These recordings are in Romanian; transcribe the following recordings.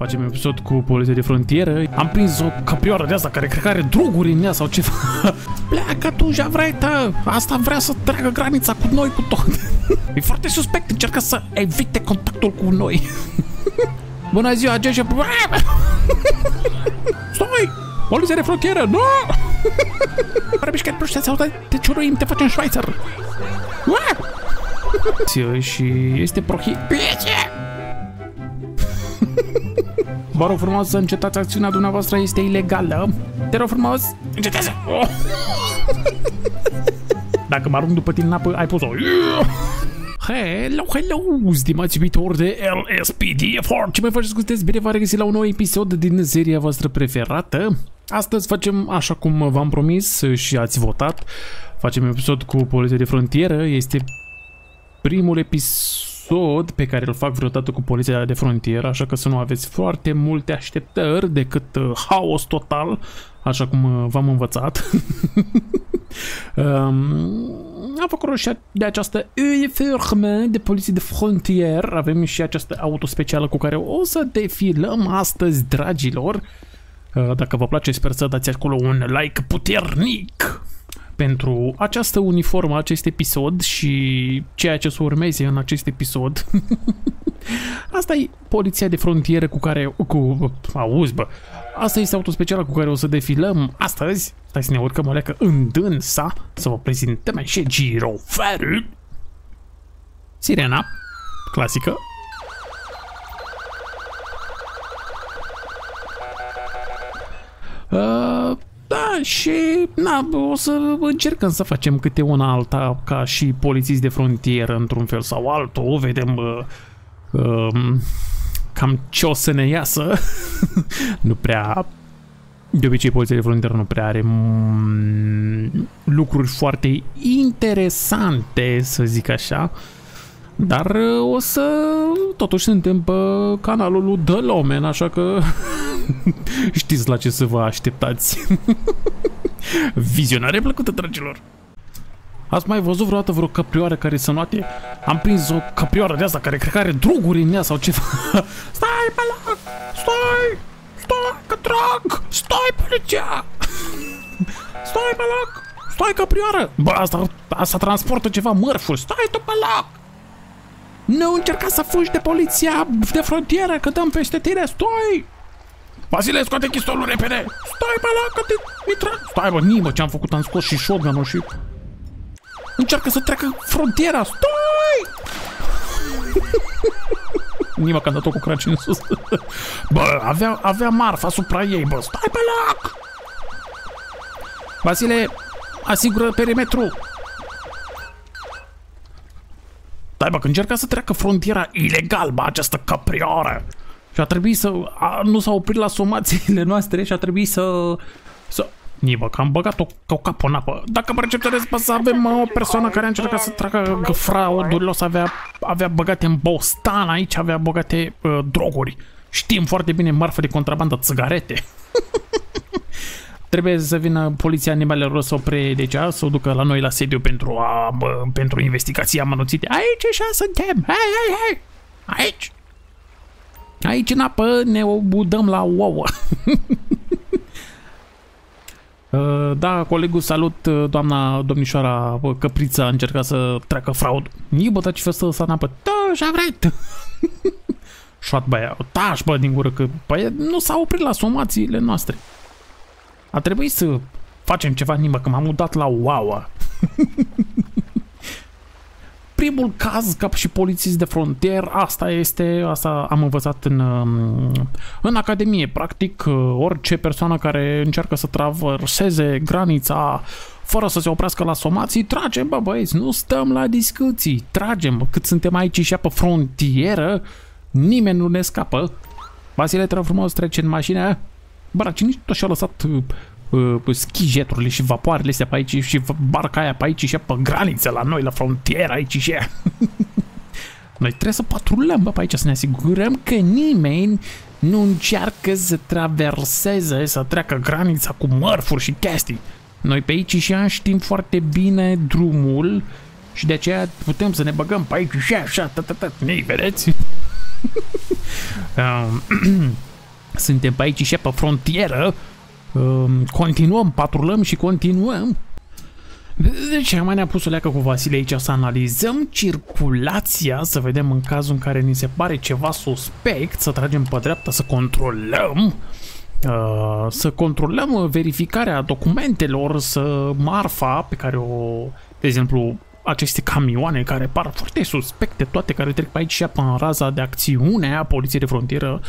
Facem episod cu poliția de frontieră. Am prins o caprioară de asta care cred că are droguri în ea sau ceva. Pleacă tu, javretă! Asta vrea să treacă granița cu noi cu tot. e foarte suspect, încearcă să evite contactul cu noi. Bună ziua, Gege! Stai! Poliția de frontieră, nu! Are mișcare proștea sau te ciuruim, te facem șvaițăr! Și este prohibiție! Vă rog frumos să încetați acțiunea dumneavoastră, este ilegală. Te rog frumos, încetează! Oh. Dacă mă arunc după tine în apă, ai pus-o. Hello, hello, stimați iubitori de LSPD4 Ce mai faceți cu sunteți? Bine v-am regăsit la un nou episod din seria voastră preferată Astăzi facem așa cum v-am promis și ați votat Facem episod cu Poliția de Frontieră Este primul episod episod pe care îl fac vreodată cu poliția de frontieră, așa că să nu aveți foarte multe așteptări decât uh, haos total, așa cum uh, v-am învățat. um, am făcut și de această uniforme de poliție de frontieră, avem și această auto specială cu care o să defilăm astăzi, dragilor. Uh, dacă vă place, sper să dați acolo un like puternic pentru această uniformă, acest episod și ceea ce să urmeze în acest episod. Asta e poliția de frontieră cu care... cu... auzi, bă. Asta este autospeciala cu care o să defilăm astăzi. Stai să ne urcăm o leacă în dânsa, să vă prezentăm și giroferul. Sirena, clasică. Uh, da, și na, o să încercăm să facem câte una alta ca și polițiști de frontieră într-un fel sau altul, vedem uh, uh, cam ce o să ne iasă. nu prea de obicei, poliția de frontieră nu prea are lucruri foarte interesante, să zic așa. Dar uh, o să... Totuși suntem pe canalul lui The Lomen, așa că știți la ce să vă așteptați. Vizionare plăcută, dragilor! Ați mai văzut vreodată vreo caprioară care să noate? Am prins o caprioară de asta care cred că are droguri în ea sau ceva. Stai pe loc! Stai! Stai că trag! Stai poliția! Stai pe loc! Stai caprioară! Bă, asta, asta transportă ceva mărfuri! Stai tu pe loc! Nu încerca să fugi de poliția de frontieră, că dăm peste tine, stai! Vasile, scoate chistolul repede! Stai pe la că te intra... Stai bă, nimă ce am făcut, am scos și shotgun și... Încearcă să treacă frontiera, stai! Nimă că am dat-o cu craci în sus. Bă, avea, avea marfa asupra ei, bă, stai pe loc! Vasile, asigură perimetru! Stai bă, că încerca să treacă frontiera ilegal, bă, această caprioară. Și a trebuit să... A, nu s-a oprit la somațiile noastre și a trebuit să... Să... Nibă, că am băgat-o ca o capă în apă. Dacă mă receptăresc, să avem o persoană care a încercat să tragă fraudurile, o să avea, avea băgate în Bostan aici, avea băgate uh, droguri. Știm foarte bine marfă de contrabandă, țigarete. Trebuie să vină poliția animalelor să opre deci, să o ducă la noi la sediu pentru, a, bă, pentru investigații amănunțite. Aici așa suntem! Hai, hai, hai! Aici! Aici în apă ne budăm la ouă. Uh, da, colegul, salut, uh, doamna domnișoara Căprița a încercat să treacă fraud. Nici bă, ce să să în apă. Da, și-a vrut. Șoat băia, tași bă din gură că băia nu s-a oprit la somațiile noastre. A trebuit să facem ceva nimă, că m-am mutat la Wawa. Primul caz ca și polițist de frontier, asta este, asta am învățat în, um, în academie. Practic, orice persoană care încearcă să traverseze granița fără să se oprească la somații, tragem, bă băieți, nu stăm la discuții, tragem, cât suntem aici și pe frontieră, nimeni nu ne scapă. Vasile, te rog frumos, trece în mașină, Bă, cine tot și-a lăsat uh, uh, schijeturile și vapoarele astea pe aici și barca aia pe aici și pe graniță la noi, la frontieră aici și Noi trebuie să patrulăm bă, pe aici să ne asigurăm că nimeni nu încearcă să traverseze, să treacă granița cu mărfuri și chestii. Noi pe aici și știm foarte bine drumul și de aceea putem să ne băgăm pe aici și așa, ta, ta, ta, ne vedeți? Um, Suntem pe aici și pe frontieră. Um, continuăm, patrulăm și continuăm. Deci mai ne-a pus o leacă cu Vasile aici să analizăm circulația, să vedem în cazul în care ni se pare ceva suspect, să tragem pe dreapta, să controlăm, uh, să controlăm verificarea documentelor, să marfa pe care o, de exemplu, aceste camioane care par foarte suspecte, toate care trec pe aici și în raza de acțiune a poliției de frontieră,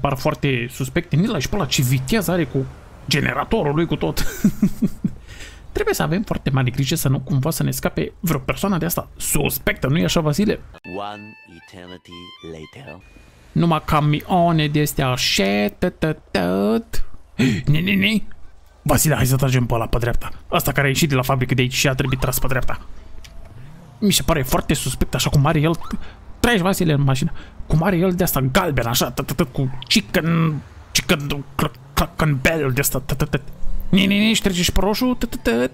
par foarte suspecte. Nila și pe la ce viteză are cu generatorul lui cu tot. Trebuie să avem foarte mare grijă să nu cumva să ne scape vreo persoană de asta suspectă, nu-i așa, Vasile? One eternity later. Numai camioane de astea așa, tătătăt. Ne, ne, ne. Vasile, hai să tragem pe ăla pe dreapta. Asta care a ieșit de la fabrică de aici și a trebuit tras pe dreapta. Mi se pare foarte suspect, așa cum are el... Treci, Vasile, în mașină. Cum are el de asta galben, așa, tătătăt, cu chicken... Chicken... Chicken bell de asta, tătătăt. Ni, ni, ni, șterge și pe roșu. Tătătăt.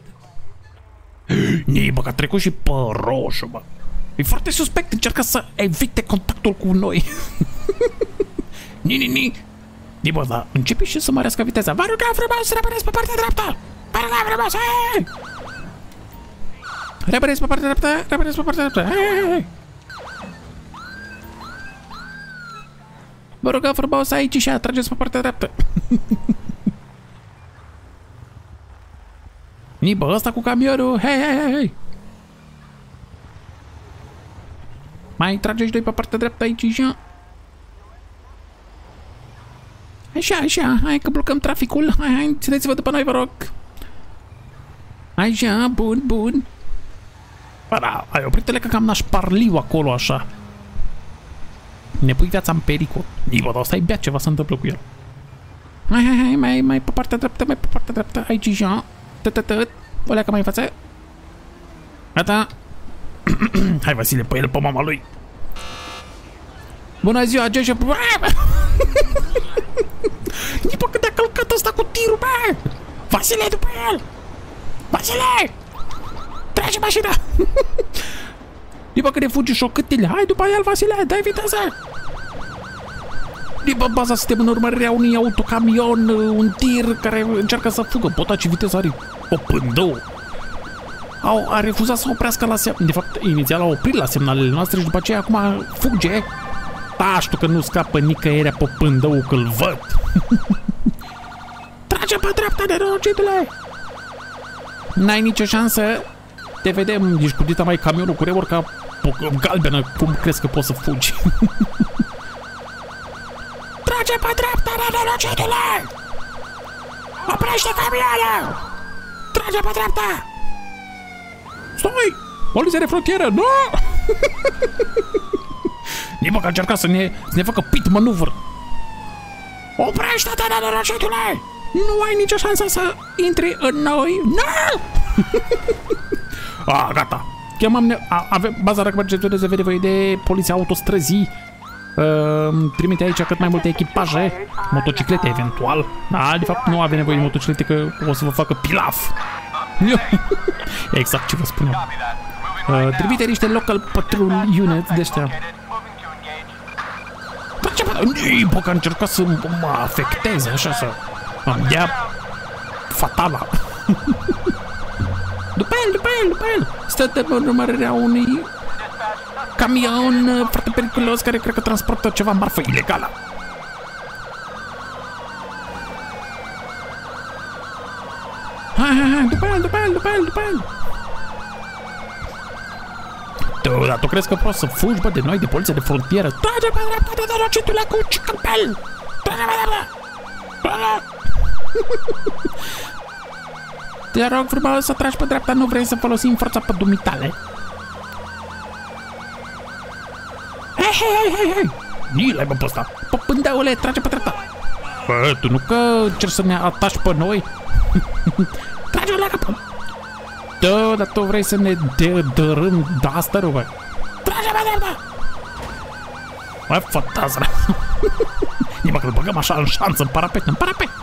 Ni, bă, că a trecut și pe roșu, bă. E foarte suspect, încearcă să evite contactul cu noi. ni, ni, ni. Ni, bă, da, începe și să mărească viteza. Vă rugăm frumos să rămâneți pe partea dreaptă. Vă rugăm frumos, hei! Rămâneți pe partea dreaptă, rămâneți pe partea dreaptă, hei, hei! Vă rugăm frumos aici și atrageți pe partea dreaptă. Nibă, ăsta cu camionul, hei, hei, hei, hei. Mai trageți doi pe partea dreaptă aici, așa. Așa, așa, hai că blocăm traficul, hai, hai, țineți-vă după noi, vă rog. Așa, bun, bun. Bă, da, ai oprit-le că cam nașparliu acolo, așa. Ne pui viața în pericol. Nibă, dar ăsta e bea ceva să întâmplă cu el. Hai, hai, hai, mai, mai pe partea dreaptă, mai pe partea dreaptă, aici, așa. Tătătăt. O leacă mai în față. Gata. Hai, Vasile, pe el, pe mama lui. Bună ziua, George. Nipa cât a călcat ăsta cu tirul, bă! Vasile, după el! Vasile! Trage mașina! Nipa cât de fugi șocâtile. Hai după el, Vasile, dai viteză! Nipa baza suntem în urmărirea unui autocamion, un tir care încearcă să fugă. Pota ce viteză are o pândău. Au, a refuzat să oprească la semnal. De fapt, inițial a oprit la semnalele noastre și după aceea acum fuge. Da, știu că nu scapă nicăierea pe pândău că-l văd. Trage pe dreapta, nenorocitule! N-ai nicio șansă. Te vedem, ești cu dita mai camionul cu remorca galbenă. Cum crezi că poți să fugi? Trage pe dreapta, nenorocitule! Oprește camionul! Trage pe dreapta! Stai! Poliția de frontieră, nu! Nimă că încerca să ne, să ne facă pit maneuver. Oprește-te, nenorocitule! Nu ai nicio șansă să intri în noi. Nu! A, gata. Chemăm, ne avem baza recomandării de nevoie de poliția autostrăzii Uh, trimite aici cât mai multe echipaje, motociclete eventual. Da, de fapt nu avem nevoie de motociclete că o să vă facă pilaf. exact ce vă spuneam. Uh, trimite niște local patrol units de ăștia. Dar ce bă, că a încercat să mă afecteze, așa să îmi dea fatala. după el, după el, după el. Stă de urmărirea unui camion uh, foarte periculos care cred că transportă ceva marfă ilegală. Hai, hai, hai, după el, după el, după el, după el. Tu, dar tu crezi că poți să fugi, bă, de noi, de poliția de frontieră? Trage pe dreapta de norocitule cu cicăpel! Trage pe dreapta! Te rog frumos să tragi pe dreapta, nu vrei să folosim forța pe dumitale. hei, hei, hei, hei! Nile, bă, pe ăsta! Pă, pândeule, trage pe dreapta! Bă, tu nu că încerci să ne ataci pe noi? trage-o la capă! Da, dar tu vrei să ne dărâm Duster, bă! Trage pe dreapta! Mă, fătază! Nimă că-l băgăm așa în șanță, în parapet, în parapet!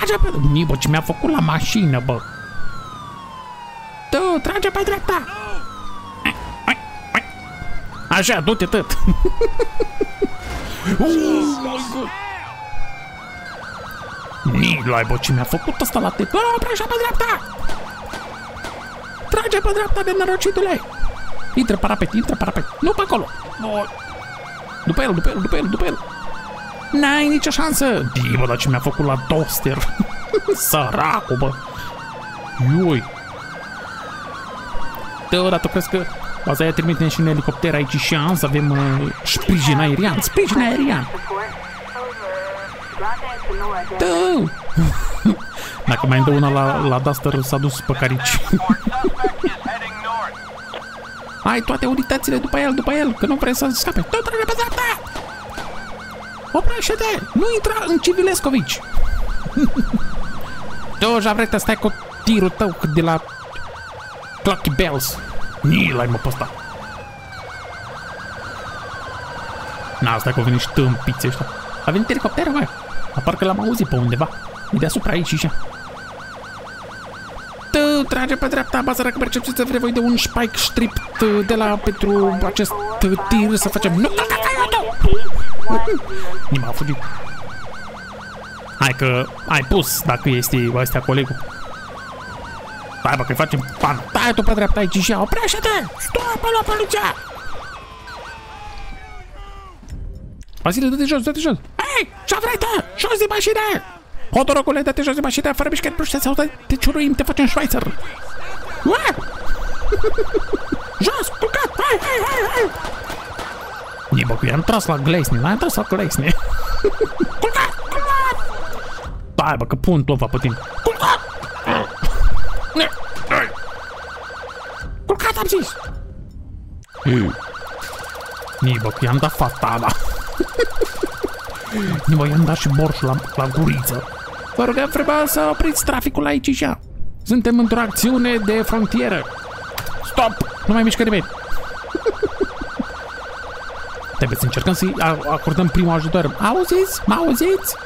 Trage pe... Nibă, ce mi-a făcut la mașină, bă! Tu, trage pe dreapta! Așa, du-te tot. Oh my god! Nilu ai ce mi-a făcut asta la te... Oh, așa pe dreapta! Trage pe dreapta de nărocitule! Intră parapet, intră parapet. Nu pe acolo! Oh. După el, după el, după el, după el! N-ai nicio șansă! Bă, dar ce mi-a făcut la toaster! Săracul, bă! Ioi! Da, dar tu crezi că o să-i trimite și un elicopter aici și să avem uh, sprijin aerian? Sprijin aerian! Da! Dacă mai dă una la, la Duster, s-a dus pe carici. Hai toate unitățile după el, după el, că nu vrei să scape. Tot trebuie pe dreapta! Oprește-te! Nu intra în Civilescovici! tu, Javreta, stai cu tirul tău de la Clocky Bells. Ni l-ai mă pe ăsta. Na, asta că au venit și ștâmpiți ăștia. A venit elicopterul, mă. Parcă l-am auzit pe undeva. E deasupra aici și Tu, trage pe dreapta, bază dacă percepți să nevoie de un spike strip de la pentru acest tir să facem... Nu, nu, nu, m-a fugit. Hai că ai pus dacă este ăsta colegul. Hai bă, că facem pan. Stai tu pe dreapta aici și oprește-te! Stopă la poliția! Vasile, dă-te jos, dă-te jos! Hei, ce vrei tu? Jos de mașină! Hodorocule, dă-te jos de mașină, fără mișcări, nu știu să audă, te ciuruim, te facem Schweizer! Jos, culcat, hai, hai, hai, hai! Nie, bă, i-am tras la glesne, l-am tras la glesne. culcat, culcat! Hai, bă, că pun lova pe tine. Culcat! Culcat, am zis! Nii, bă, că i-am dat fatala. Nii, bă, i-am dat și borșul la, la guriță. Vă rugăm frumos să opriți traficul aici și Suntem într-o acțiune de frontieră. Stop! Nu mai mișcă nimeni. Trebuie să încercăm să-i acordăm primul ajutor. Auziți? Mă auziți?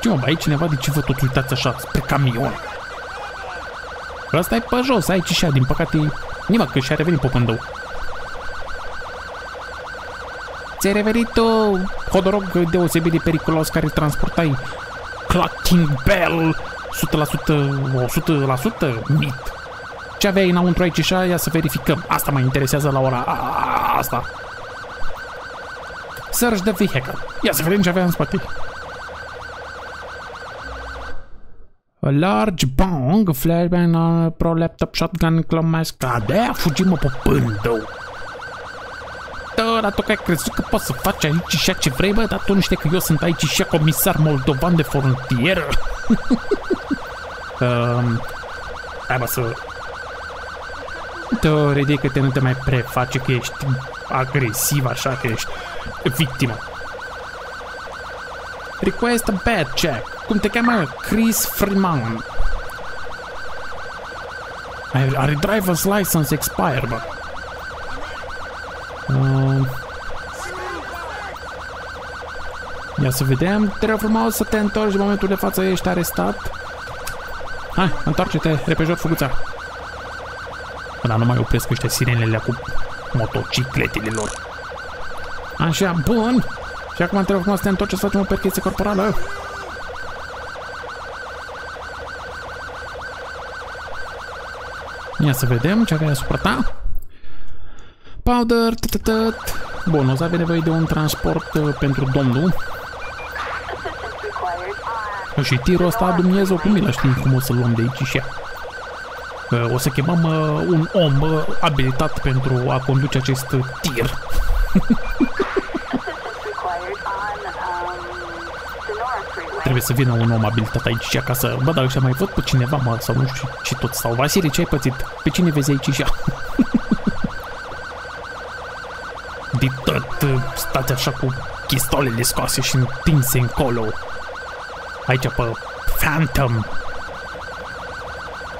Ce mă, aici cineva de ce vă tot uitați așa spre camion? Ăsta e pe jos, aici și din păcate, nima că și-a revenit popândău. Ți-ai revenit tu, hodorog deosebit de periculos care transportai Clucking Bell 100%, 100% mit. Ce aveai înăuntru aici și ia să verificăm. Asta mă interesează la ora asta. Search the vehicle. Ia să vedem ce avea în spate. A large bong, flashbang, uh, pro laptop, shotgun, clomesc. Da, de-aia fugim mă pe pândău. Da, dar tu că ai crezut că poți să faci aici și ce vrei, bă, dar tu nu știi că eu sunt aici și comisar moldovan de frontieră. um, hai bă să... Tu ridică-te, nu te mai preface că ești agresiv așa, că ești victimă. Request a bad check. Cum te cheamă? Chris Freeman. Are driver's license expire, bă. Uh, ia să vedem. Te rog frumos să te întorci în momentul de față, ești arestat. Hai, întoarce-te, repejor fuguța. Dar nu mai opresc ăștia sirenele cu motocicletele lor. Așa, bun. Și acum te rog frumos să te întorci să facem o percheție corporală. Ia să vedem ce avea asupra ta. Powder, tătătăt. Bun, o să avem nevoie de un transport uh, pentru domnul. Și tirul ăsta, Dumnezeu cu mila, știm cum o să-l luăm de aici și ea. Uh, o să chemăm uh, un om uh, abilitat pentru a conduce acest tir. Trebuie să vină un om abilitat aici și acasă. Bă, dar ăștia mai văd pe cineva, mă, sau nu știu ce tot. Sau Vasile, ce ai pățit? Pe cine vezi aici și De tot uh, stați așa cu chistolele scoase și întinse încolo. Aici pe Phantom.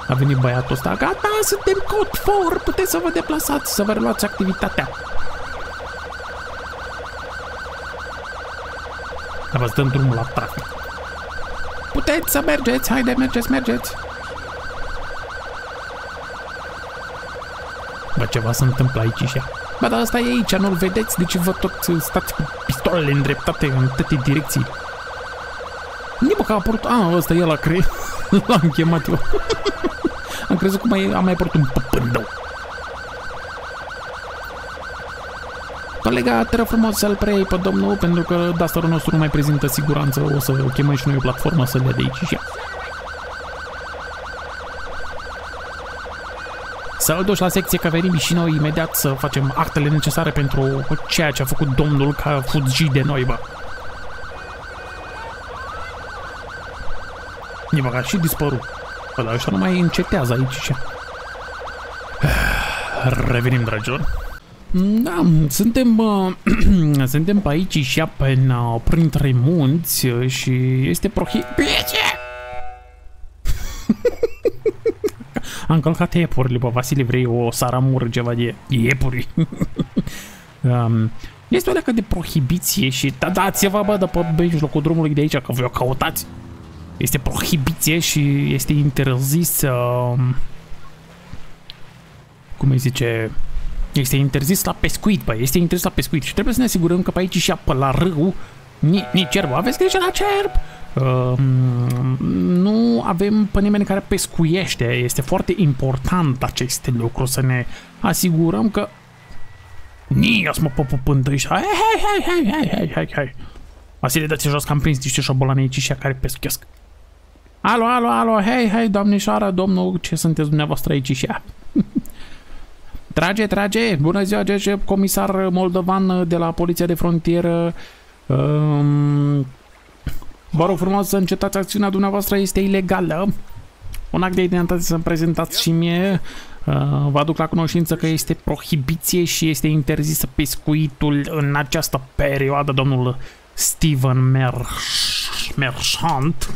A venit băiatul ăsta. Gata, suntem cod for, puteți să vă deplasați, să vă reluați activitatea. Vă dăm drumul la trafic. Puteți să mergeți, haide, mergeți, mergeți. Bă, ceva se întâmplă aici și Ba, dar asta e aici, nu-l vedeți? De ce vă tot stați cu pistolele îndreptate în toate direcții? Nici că a apărut... A, ăsta e la cre... L-am chemat eu. Am crezut că mai, am mai apărut un Colega, te rog frumos să-l preiei pe domnul, pentru că dastarul nostru nu mai prezintă siguranță. O să o chemăm și noi o platformă să le de aici și ea. Să-l duci la secție, că venim și noi imediat să facem actele necesare pentru ceea ce a făcut domnul ca a fugit de noi, bă. E băgat și dispărut. Ăla ăștia nu mai încetează aici și Revenim, dragilor. Da, suntem, uh, suntem pe aici și pe, uh, printre munți și este prohibiție. Am călcat iepurile, bă, Vasile, vrei o saramură, ceva de iepuri? um, este o leacă de prohibiție și da, dați-vă, bă, de pe mijlocul drumului de aici, că voi o căutați. Este prohibiție și este interzis, uh, cum îi zice, este interzis la pescuit, bă, este interzis la pescuit și trebuie să ne asigurăm că pe aici și apă la râu, nici ni cerb, aveți grijă la cerb! Uh, nu avem pe nimeni care pescuiește, este foarte important aceste lucruri, să ne asigurăm că Nias mă pe pântăi hai, hai, hai, hai, hai, hai, hai, hai. Vasile, dați jos că am prins niște șobolani aici și care pescuiesc. Alo, alo, alo, hei, hei, doamnișoara, domnul, ce sunteți dumneavoastră aici și ea? trage, trage, bună ziua, Gege, comisar moldovan de la Poliția de Frontieră. Um, vă rog frumos să încetați acțiunea dumneavoastră, este ilegală. Un act de identitate să-mi prezentați și mie. Uh, vă aduc la cunoștință că este prohibiție și este interzisă pescuitul în această perioadă, domnul Steven Merch Merchant.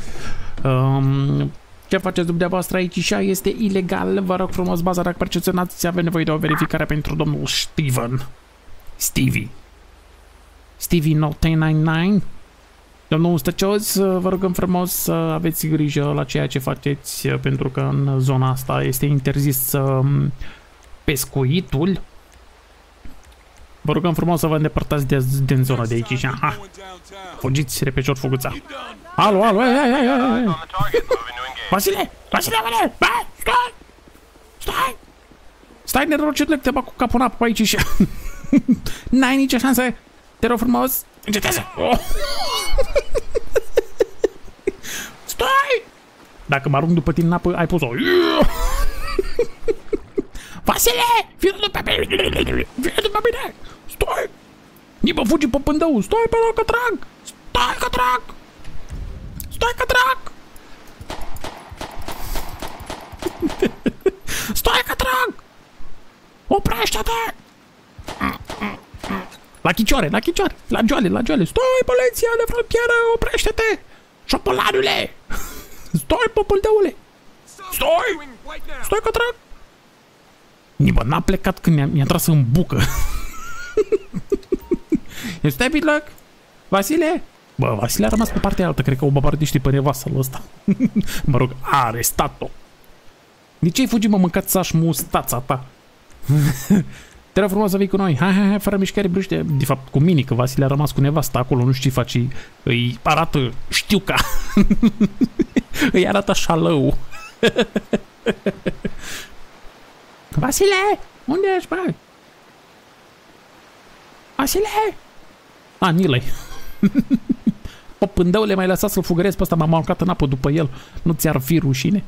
Um, ce faceți dumneavoastră aici și este ilegal. Vă rog frumos, baza dacă percepționați, avem nevoie de o verificare pentru domnul Steven. Stevie. Stevie 999. Domnul Stăcioz, vă rugăm frumos să aveți grijă la ceea ce faceți, pentru că în zona asta este interzis um, pescuitul. Vă rugăm frumos să vă îndepărtați de, din zona de aici și aha. Fugiți repecior fuguța. Alo, alo, hai, hai, hai, hai. Vasile, Vasile, Vasile, bă, stai, stai. Stai, nerocetule, te bag cu capul în apă aici și... N-ai nicio șansă. Te rog frumos, încetează. Oh. Stai! Dacă mă arunc după tine în apă, ai pus-o. Vasile, vină după mine, vină după mine. Stai! Nimă fugi pe pândău! Stai pe loc că trag! Stai că trag! Stai că trag! Stai că trag! Oprește-te! La chicioare, la chicioare, la joale, la joale. Stai, poliția de frontieră, oprește-te! Șopolanule! Stai, popâldăule! Stai! Stai că trag! Nimă, n-a plecat când mi-a tras în bucă. Stai pe loc? Vasile? Bă, Vasile a rămas pe partea altă, cred că o babardiște pe nevastă ăsta. mă rog, a arestat-o. De ce ai fugit, mă, mâncat să-și mustața ta? Te rog frumos să vii cu noi. Hai, hai, hai, fără mișcare bruște. De fapt, cu mini, că Vasile a rămas cu nevasta acolo, nu știu ce face. Îi arată, știu ca. Îi arată șalău. Vasile! Unde ești, bă? Vasile! A, Nilei. o pândăule mai lăsat să-l fugăresc pe ăsta, m-am aruncat în apă după el. Nu ți-ar fi rușine?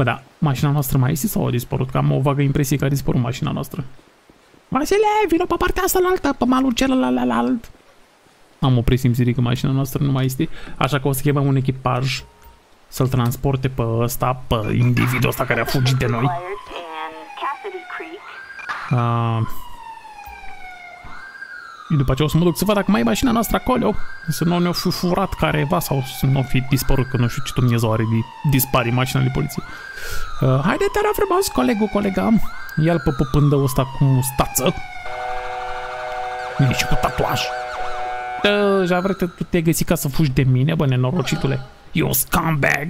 Bă, da, mașina noastră mai este sau a dispărut? Că am o vagă impresie că a dispărut mașina noastră. Vasile, vină pe partea asta la altă, pe malul celălalt. Am o presimțire că mașina noastră nu mai este, așa că o să chemăm un echipaj să-l transporte pe ăsta, pe individul ăsta care a fugit de noi. Uh, după ce o să mă duc să văd dacă mai e mașina noastră acolo, să nu ne-o fi furat careva sau să nu fi dispărut, că nu știu ce Dumnezeu are de dispari mașina de poliție. Uh, haide, te rog frumos, colegul, colega, ia-l pe păpândăul ăsta cu mustață. și cu tatuaj. Deja vrei, tu te-ai găsit ca să fugi de mine, bă, nenorocitule. You scumbag!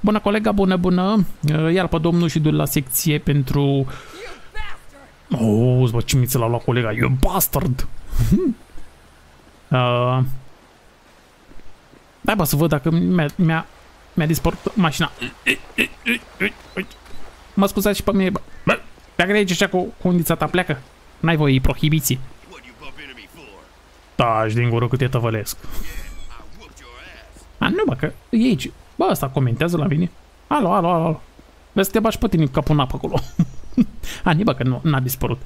Bună, colega, bună, bună. Uh, ia-l pe domnul și du-l la secție pentru Oh, bă, ce miță l-a luat colega. You bastard! uh, da, bă, să văd dacă mi-a, mi-a, mi-a dispărut mașina. Mă scuzați și pe mine, bă. Bă, pleacă de aici așa cu, cu undița ta, pleacă. N-ai voie prohibiții. Taci din gură cât e tăvălesc. A, nu, bă, că e aici. Bă, ăsta comentează la mine. Alo, alo, alo. Vezi să te bași pe tine capul în apă acolo. A, niba că nu n-a dispărut.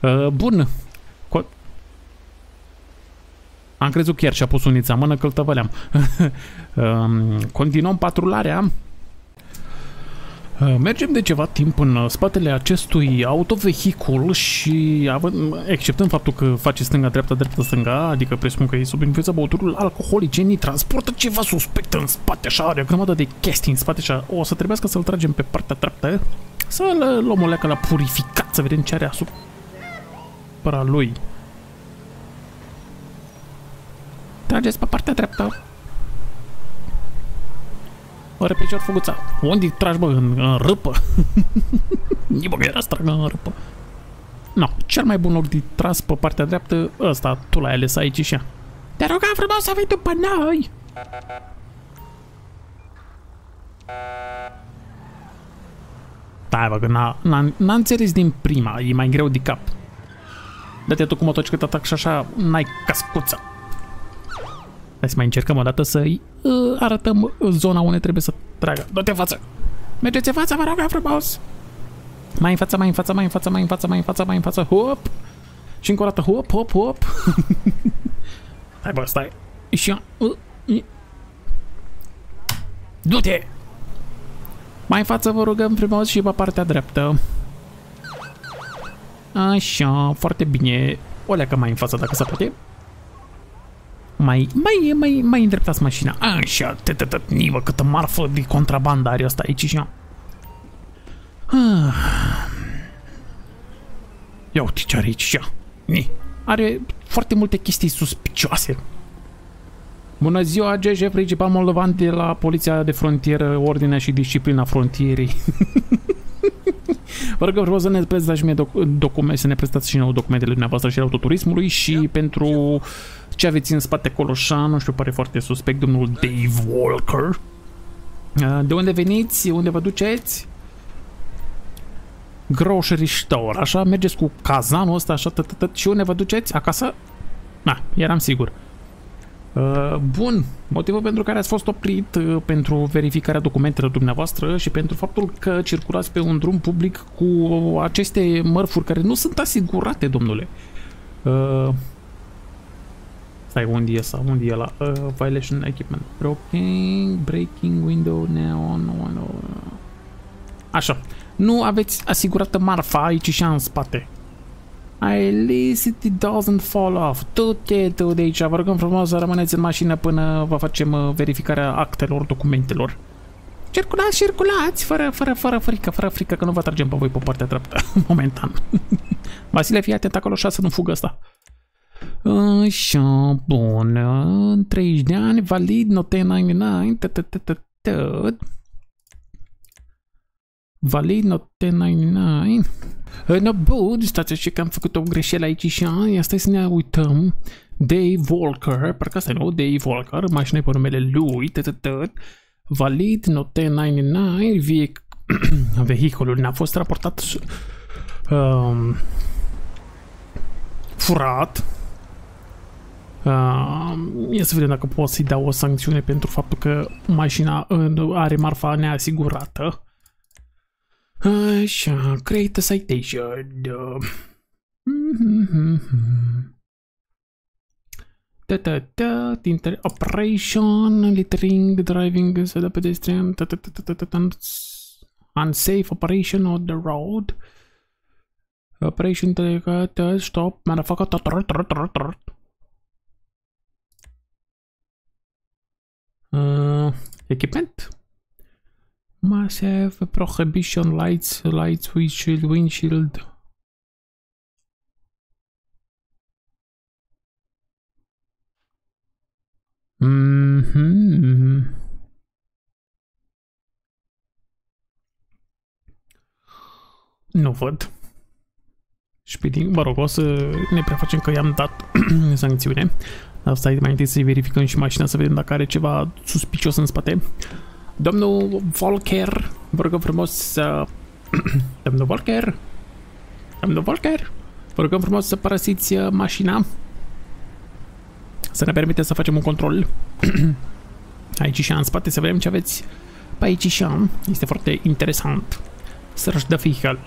Uh, bun. Co Am crezut chiar și-a pus unița în mână că-l tăvăleam. uh, continuăm patrularea. Uh, mergem de ceva timp în spatele acestui autovehicul și, având, exceptând faptul că face stânga-dreapta, dreapta-stânga, adică presupun că e sub influența băuturilor alcoholice, ni transportă ceva suspect în spate, așa, are o grămadă de chestii în spate, așa, o să trebuiască să-l tragem pe partea dreaptă, să-l luăm o leacă la purificat, să vedem ce are asupra lui. Trageți pe partea dreaptă. O repecior făguța. Unde tragi, bă? În, în râpă? Nici bă, era stragă în râpă. No, cel mai bun loc de tras pe partea dreaptă, ăsta, tu l-ai ales aici și Te rugam frumos să vii după noi! Da, bă, că n-a înțeles din prima, e mai greu de cap. Dă-te tu cu motocicleta ta și așa n-ai cascuță. Hai să mai încercăm o dată să-i uh, arătăm zona unde trebuie să tragă. Dă-te în față! Mergeți în față, vă rog, frumos! Mai în față, mai în față, mai în față, mai în față, mai în față, mai în față, hop! Și încă o dată, hop, hop, hop! Hai bă, stai! Și uh, Du-te! Mai în față vă rugăm frumos și pe partea dreaptă. Așa, foarte bine. O leacă mai în față dacă se poate. Mai, mai, mai, mai îndreptați mașina. Așa, tătătăt, nivă, câtă marfă de contrabandă are asta aici și ah. Ia uite ce are aici și Ni. Are foarte multe chestii suspicioase. Bună ziua, GG, principal moldovan de la Poliția de Frontieră, Ordinea și Disciplina Frontierei. Vă rog frumos să ne prezentați și mie doc documente, să ne prezentați și nouă documentele dumneavoastră și autoturismului și pentru ce aveți în spate acolo, așa, nu știu, pare foarte suspect, domnul Dave Walker. De unde veniți? Unde vă duceți? Grocery store, așa, mergeți cu cazanul ăsta, așa, tătătăt, și unde vă duceți? Acasă? Na, eram sigur. Uh, bun, motivul pentru care ați fost oprit uh, pentru verificarea documentelor dumneavoastră și pentru faptul că circulați pe un drum public cu aceste mărfuri care nu sunt asigurate, domnule. Uh, stai, unde e sau unde e la uh, violation equipment? Breaking, breaking window, now, no, no. Așa, nu aveți asigurată marfa aici și în spate. At least it doesn't fall off. Du-te tu de aici, vă rugăm frumos să rămâneți în mașină până vă facem uh, verificarea actelor, documentelor. Circulați, circulați, fără, fără, fără frică, fără frică că nu vă tragem pe voi pe partea dreaptă, momentan. Vasile, fii atent acolo așa să nu fugă asta. Așa, bun, 30 de ani, valid, note 99, Valid, note 99. No, bun, stați așa că am făcut o greșeală aici și asta să ne uităm. Dave Walker, parcă asta nu, Dave Walker, mașina pe numele lui, tătătăt. Valid, note 99, vehic vehiculul ne-a fost raportat um, furat. Uh, ia să vedem dacă pot să-i dau o sancțiune pentru faptul că mașina uh, are marfa neasigurată. Așa, create a citation. Da, da, da, inter operation, littering, driving, the pedestrian, da, da, da, da, da, unsafe operation on the road. Operation, stop, motherfucker, uh, equipment. Must have prohibition lights, lights windshield, windshield. Mm-hmm. Nu văd. speeding. Mă rog, o să ne prefacem că i-am dat sancțiune. Asta e mai întâi să-i verificăm și mașina să vedem dacă are ceva suspicios în spate. Domnul Volker, vă rugăm frumos să... Domnul Volker? Domnul Volker? Vă rugăm frumos să părăsiți uh, mașina. Să ne permite să facem un control. aici și în spate să vedem ce aveți pe aici și Este foarte interesant. Search the vehicle.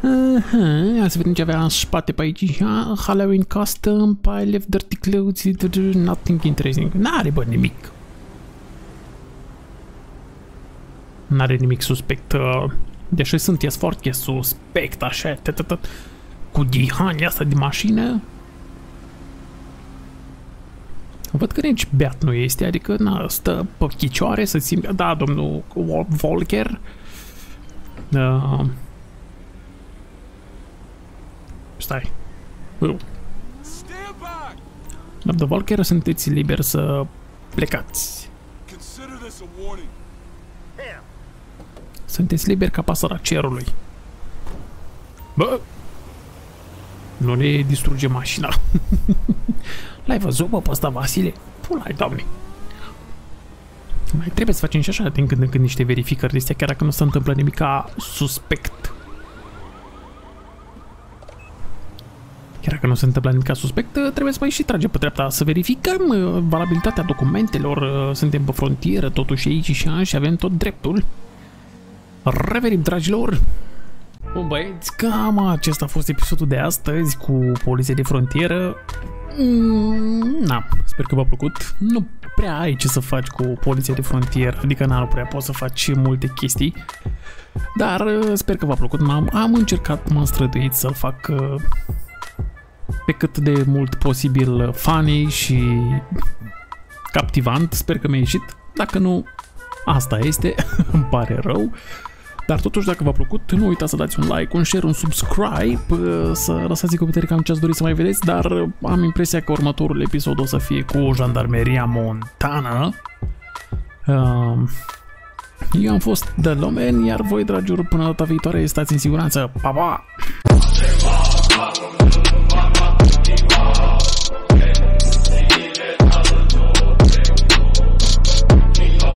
Uh -huh. Să vedem ce avea în spate pe aici. Halloween custom, pile of dirty clothes, nothing interesting. N-are bă nimic. N-are nimic suspect. Deși sunt ies foarte suspect așa. Cu dihania asta de mașină. Văd că nici beat nu este, adică na, stă pe chicioare să simte... Da, domnul Volker. Uh, stai. Uh. Domnul Volker, sunteți liber să plecați. Sunteți liberi ca pasăra cerului. Bă! Nu ne distruge mașina. L-ai văzut, bă, pe ăsta, Vasile? Pula-i, doamne. Mai trebuie să facem și așa din când în când niște verificări de astea, chiar dacă nu se întâmplă nimic ca suspect. Chiar dacă nu se întâmplă nimic ca suspect, trebuie să mai și trage pe dreapta să verificăm uh, valabilitatea documentelor. Uh, suntem pe frontieră, totuși aici și așa și avem tot dreptul. Revenim, dragilor! Bun băieți, cam acesta a fost episodul de astăzi cu poliția de frontieră. Mm, na, sper că v-a plăcut. Nu prea ai ce să faci cu poliția de frontieră, adică n-ar prea poți să faci multe chestii. Dar uh, sper că v-a plăcut, am am încercat, m-am străduit să-l fac uh, pe cât de mult posibil funny și captivant, sper că mi-a ieșit. Dacă nu, asta este, îmi pare rău. Dar totuși, dacă v-a plăcut, nu uitați să dați un like, un share, un subscribe, uh, să lăsați în comentarii cam ce ați dori să mai vedeți, dar am impresia că următorul episod o să fie cu Jandarmeria Montana. Um, eu am fost The Lomen, iar voi, dragilor, până data viitoare, stați în siguranță. Pa, pa!